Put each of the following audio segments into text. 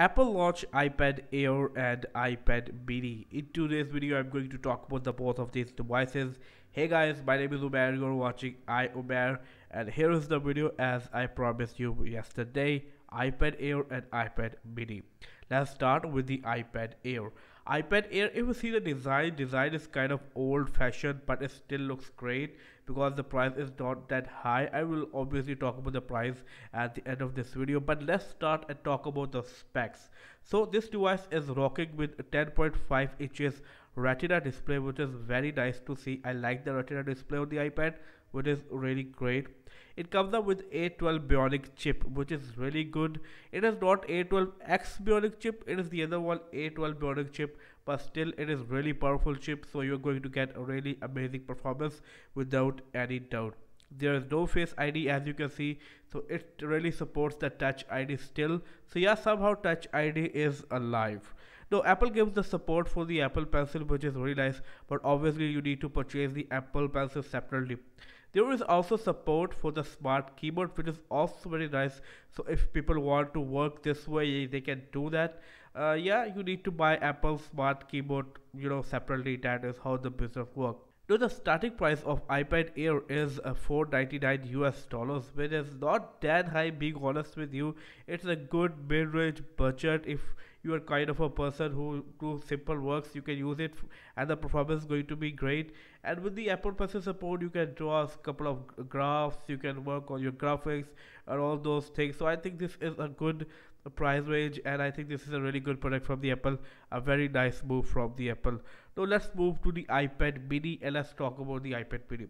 Apple launched iPad Air and iPad mini. In today's video, I'm going to talk about the both of these devices. Hey guys, my name is Umair, you're watching iUmair and here is the video as I promised you yesterday, iPad Air and iPad mini. Let's start with the iPad Air iPad Air, if you see the design, design is kind of old fashioned, but it still looks great because the price is not that high. I will obviously talk about the price at the end of this video, but let's start and talk about the specs. So this device is rocking with 10.5 inches retina display which is very nice to see. I like the retina display on the ipad which is really great. It comes up with a12 bionic chip which is really good. It is not a12x bionic chip. It is the other one a12 bionic chip but still it is really powerful chip. So you're going to get a really amazing performance without any doubt there is no face id as you can see so it really supports the touch id still so yeah somehow touch id is alive now Apple gives the support for the Apple Pencil which is really nice but obviously you need to purchase the Apple Pencil separately. There is also support for the smart keyboard which is also very nice so if people want to work this way they can do that. Uh, yeah you need to buy Apple smart keyboard you know separately that is how the business works. Now the starting price of iPad Air is uh, 499 US dollars which is not that high being honest with you. It's a good mid-range budget. If you are kind of a person who do simple works you can use it and the performance is going to be great. And with the Apple Pencil support you can draw a couple of graphs you can work on your graphics and all those things. So I think this is a good price range and I think this is a really good product from the Apple. A very nice move from the Apple now let's move to the iPad mini and let's talk about the iPad mini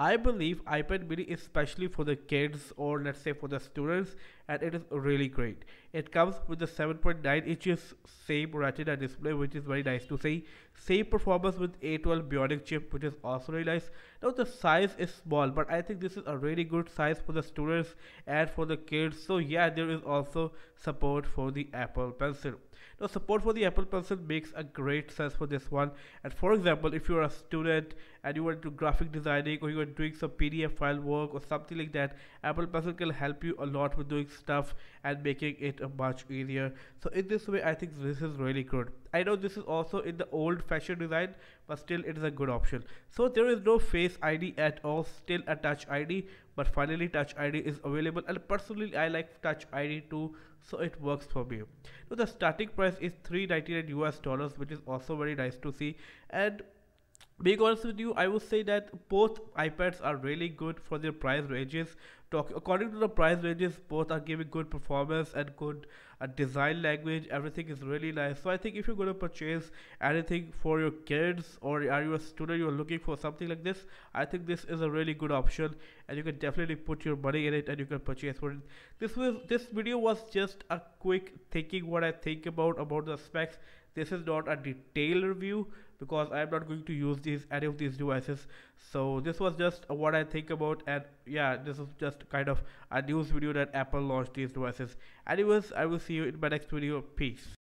I believe iPad mini is especially for the kids or let's say for the students and it is really great. It comes with the 7.9 inches same retina display which is very nice to see. Same performance with A12 Bionic chip which is also really nice. Now the size is small but I think this is a really good size for the students and for the kids. So yeah there is also support for the Apple Pencil. Now support for the Apple Pencil makes a great sense for this one and for example if you're a student and you want to graphic designing or you are doing some PDF file work or something like that Apple Pencil can help you a lot with doing stuff and making it much easier. So in this way I think this is really good. I know this is also in the old fashioned design but still it is a good option. So there is no face ID at all still a touch ID but finally touch ID is available and personally I like touch ID too so it works for me. Now the starting price is 399 US dollars which is also very nice to see and being honest with you, I would say that both iPads are really good for their price ranges. Talk, according to the price ranges, both are giving good performance and good uh, design language. Everything is really nice. So I think if you're going to purchase anything for your kids or are you a student, you're looking for something like this, I think this is a really good option and you can definitely put your money in it and you can purchase for it. This was this video was just a quick thinking what I think about about the specs. This is not a detailed review because I'm not going to use these any of these devices. So this was just what I think about and yeah this is just kind of a news video that Apple launched these devices. Anyways I will see you in my next video. Peace